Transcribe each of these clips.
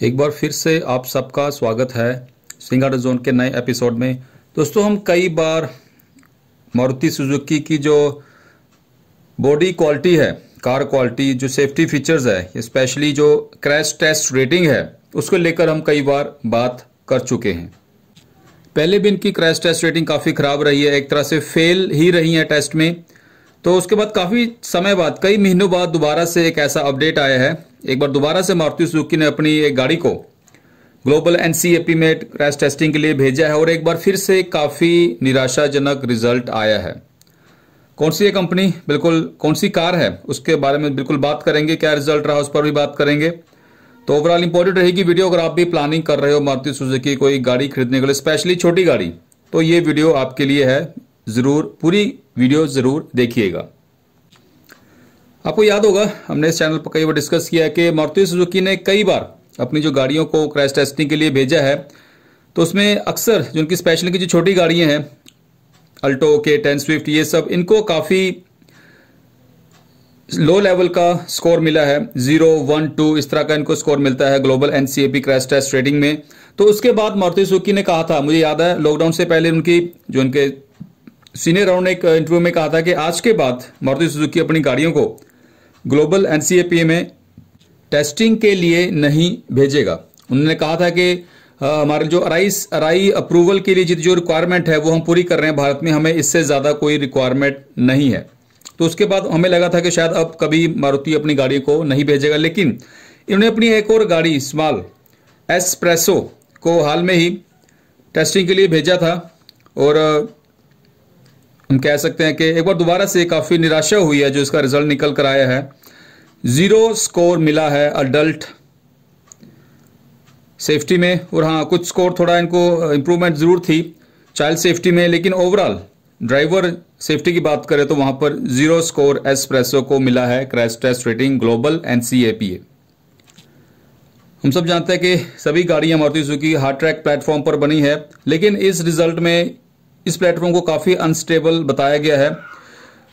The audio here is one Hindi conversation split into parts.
एक बार फिर से आप सबका स्वागत है सिंगाड़ा जोन के नए एपिसोड में। दोस्तों, हम कई बार मारुति सुजुकी की जो बॉडी क्वालिटी है, कार क्वालिटी, जो सेफ्टी फीचर्स है, स्पेशली जो क्रैश टेस्ट रेटिंग है, उसको लेकर हम कई बार बात कर चुके हैं। पहले भी इनकी क्रैश टेस्ट रेटिंग काफ़ी ख़राब रही है, एक तरह से फेल ही रही है टेस्ट में। तो उसके बाद काफ़ी समय बाद, कई महीनों बाद दोबारा से एक ऐसा अपडेट आया है एक बार दोबारा से मारुति सुजुकी ने अपनी एक गाड़ी को ग्लोबल एनसीएपी में क्रैश टेस्टिंग के लिए भेजा है और एक बार फिर से काफ़ी निराशाजनक रिज़ल्ट आया है। कौन सी कंपनी? बिल्कुल कौन सी कार है? उसके बारे में बिल्कुल बात करेंगे। क्या रिज़ल्ट रहा उस पर भी बात करेंगे। तो ओवरऑल इंपॉर्टेंट रहेगी वीडियो। अगर आप भी प्लानिंग कर रहे हो मारुति सुजुकी कोई गाड़ी खरीदने के लिए स्पेशली छोटी गाड़ी तो ये वीडियो आपके लिए है। ज़रूर पूरी वीडियो ज़रूर देखिएगा। आपको याद होगा, हमने इस चैनल पर कई बार डिस्कस किया है कि मारुति सुजुकी ने कई बार अपनी जो गाड़ियों को क्रैश टेस्टिंग के लिए भेजा है। तो उसमें अक्सर जो उनकी स्पेशल की जो छोटी गाड़ियाँ हैं अल्टो के टेन स्विफ्ट ये सब, इनको काफ़ी लो लेवल का स्कोर मिला है। ज़ीरो वन टू इस तरह का इनको स्कोर मिलता है global NCAP crash test rating में। तो उसके बाद मारुति सुजुकी ने कहा था, मुझे याद है लॉकडाउन से पहले उनकी, जो उनके सीनियर राउंड ने एक इंटरव्यू में कहा था कि आज के बाद मारुति सुजुकी अपनी गाड़ियों को ग्लोबल एनसीएपीए में टेस्टिंग के लिए नहीं भेजेगा। उन्होंने कहा था कि हमारे जो अराइस, अराई अप्रूवल के लिए जो रिक्वायरमेंट है, वो हम पूरी कर रहे हैं। भारत में हमें इससे ज़्यादा कोई रिक्वायरमेंट नहीं है। तो उसके बाद हमें लगा था कि शायद अब कभी मारुति अपनी गाड़ी को नहीं भेजेगा, लेकिन इन्होंने अपनी एक और गाड़ी, स्मॉल एसप्रेसो, को हाल में ही टेस्टिंग के लिए भेजा था। और हम कह सकते हैं कि एक बार दोबारा से काफ़ी निराशा हुई है जो इसका रिज़ल्ट निकल कर आया है। ज़ीरो स्कोर मिला है अडल्ट सेफ्टी में और हाँ कुछ स्कोर थोड़ा इनको इम्प्रूवमेंट ज़रूर थी चाइल्ड सेफ्टी में, लेकिन ओवरऑल ड्राइवर सेफ्टी की बात करें तो वहाँ पर ज़ीरो स्कोर एसप्रेसो को मिला है crash test rating global NCAP हम सब जानते हैं कि सभी गाड़ियाँ Maruti Suzuki hard track platform पर बनी है, लेकिन इस रिज़ल्ट में इस प्लेटफॉर्म को काफ़ी अनस्टेबल बताया गया है।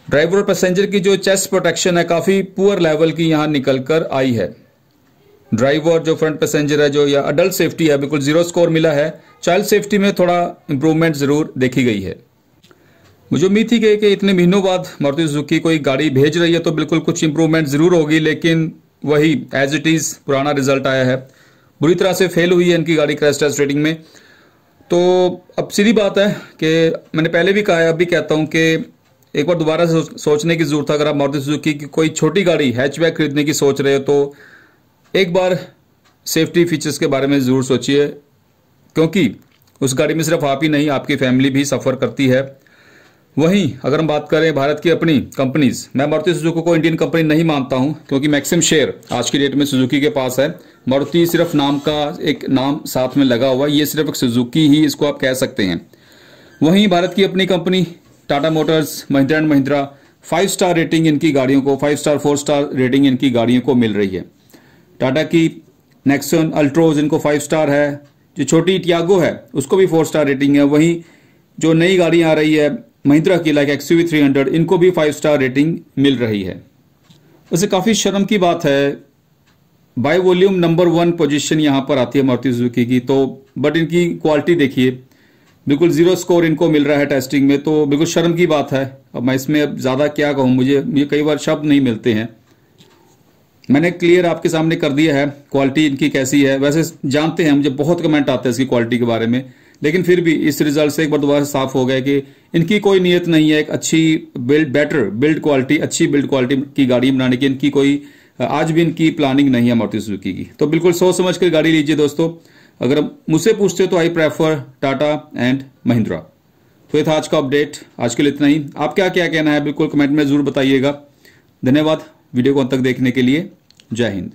ड्राइवर और पैसेंजर की जो चेस्ट प्रोटेक्शन है, काफ़ी पुअर लेवल की यहाँ निकल कर आई है। ड्राइवर जो फ्रंट पैसेंजर है, जो या अडल्ट सेफ्टी है, बिल्कुल ज़ीरो स्कोर मिला है। चाइल्ड सेफ्टी में थोड़ा इंप्रूवमेंट ज़रूर देखी गई है। मुझे उम्मीद थी कि इतने महीनों बाद मारुति सुजुकी कोई गाड़ी भेज रही है तो बिल्कुल कुछ इंप्रूवमेंट ज़रूर होगी, लेकिन वही एज इट इज़ पुराना रिज़ल्ट आया है। बुरी तरह से फेल हुई है इनकी गाड़ी क्रैश टेस्ट रेटिंग में। तो अब सीधी बात है कि मैंने पहले भी कहा है अभी कहता हूँ कि एक बार दोबारा सोचने की ज़रूरत है, अगर आप मारुति सुजुकी की कोई छोटी गाड़ी हैचबैक खरीदने की सोच रहे हो तो एक बार सेफ्टी फीचर्स के बारे में ज़रूर सोचिए, क्योंकि उस गाड़ी में सिर्फ़ आप ही नहीं, आपकी फैमिली भी सफ़र करती है। वहीं अगर हम बात करें भारत की अपनी कंपनीज़ मैं मारुति सुजुकी को इंडियन कंपनी नहीं मानता हूँ, क्योंकि मैक्सिम शेयर आज की डेट में सुजुकी के पास है। मारुति सिर्फ़ नाम का एक नाम साथ में लगा हुआ ये सिर्फ़ एक सुजुकी ही इसको आप कह सकते हैं। वहीं भारत की अपनी company Tata Motors Mahindra and Mahindra five star rating इनकी गाड़ियों को five star four star rating इनकी गाड़ियों को मिल रही है। टाटा की नेक्सन अल्ट्रोज इनको फाइव स्टार है। जो छोटी टियागो है, उसको भी फोर स्टार रेटिंग है। वहीं जो नई गाड़ी आ रही है महिंद्रा की लाइक एक्सयूवी 300 इनको भी फाइव स्टार रेटिंग मिल रही है। वैसे काफ़ी शर्म की बात है। By volume number one position यहाँ पर आती है मारुति सुजुकी की तो बट इनकी क्वालिटी देखिए। बिल्कुल ज़ीरो स्कोर इनको मिल रहा है टेस्टिंग में तो बिल्कुल शर्म की बात है। अब मैं इसमें अब ज़्यादा क्या कहूँ, मुझे मुझे कई बार शब्द नहीं मिलते हैं। मैंने क्लियर आपके सामने कर दिया है क्वालिटी इनकी कैसी है। वैसे जानते हैं, मुझे बहुत कमेंट आते हैं इसकी क्वालिटी के बारे में। लेकिन फिर भी इस रिज़ल्ट से एक बार दोबारा साफ़ हो गया कि इनकी कोई नीयत नहीं है, एक अच्छी बिल्ड बेटर बिल्ड क्वालिटी अच्छी बिल्ड क्वालिटी की गाड़ी बनाने की, इनकी कोई, आज भी इनकी प्लानिंग नहीं है मारुति सुजुकी की। तो बिल्कुल सोच समझ कर गाड़ी लीजिए दोस्तों। अगर मुझसे पूछते तो I prefer Tata and Mahindra तो ये था आज का अपडेट आज के लिए इतना ही। आप क्या क्या कहना है, बिल्कुल कमेंट में ज़रूर बताइएगा। धन्यवाद वीडियो को अंत तक देखने के लिए। जय हिंद।